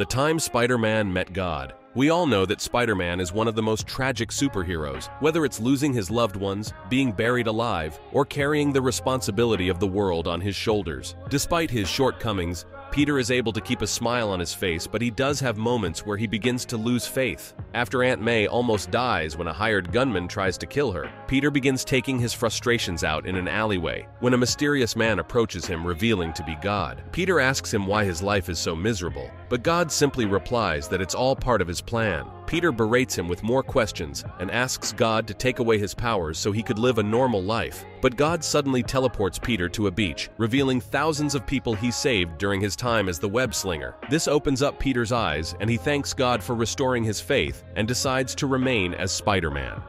The time Spider-Man met God. We all know that Spider-Man is one of the most tragic superheroes, whether it's losing his loved ones, being buried alive, or carrying the responsibility of the world on his shoulders. Despite his shortcomings, Peter is able to keep a smile on his face, but he does have moments where he begins to lose faith. After Aunt May almost dies when a hired gunman tries to kill her, Peter begins taking his frustrations out in an alleyway when a mysterious man approaches him revealing to be God. Peter asks him why his life is so miserable, but God simply replies that it's all part of his plan. Peter berates him with more questions and asks God to take away his powers so he could live a normal life. But God suddenly teleports Peter to a beach, revealing thousands of people he saved during his time as the web slinger. This opens up Peter's eyes and he thanks God for restoring his faith and decides to remain as Spider-Man.